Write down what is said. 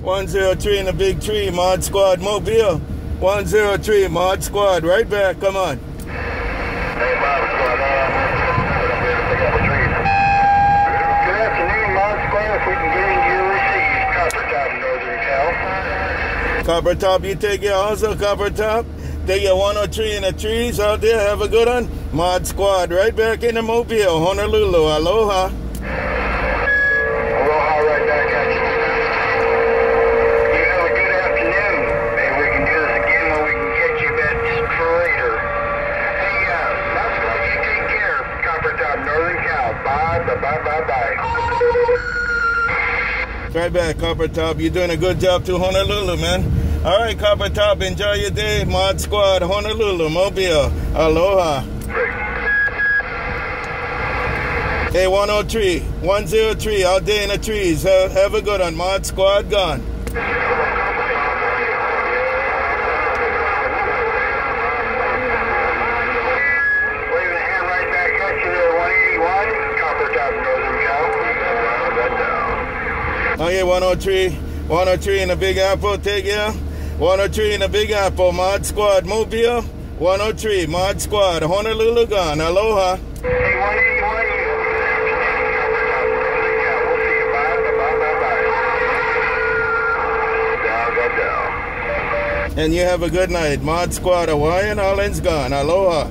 103 in the big tree, Mod Squad Mobile. 103, Mod Squad, right back, come on. Hey, a tree. Good afternoon, Mod Squad. If we can get into your receive, Copper Top, Northern Cal. Copper Top, you take it also, Copper Top. Take your 103 in the trees out there, have a good one. Mod Squad, right back in the Mobile, Honolulu. Aloha Northern Cal. Bye, bye, bye, bye, bye. Right back, Copper Top. You're doing a good job to Honolulu, man. All right, Copper Top, enjoy your day. Mod Squad, Honolulu, Mobile, aloha. Hey, 103, 103, out there in the trees. Have, have a good one. Mod Squad gone. Oh, yeah, 103, 103 in the Big Apple, take ya. 103 in the Big Apple, Mod Squad, Mobile. 103, Mod Squad, Honolulu gone. Aloha. Hey, 181, you. Copper Top, Northern Cal. We'll see you. Bye, bye, bye, bye, bye. Down, got down. And you have a good night. Mod Squad, Hawaiian Islands gone. Aloha.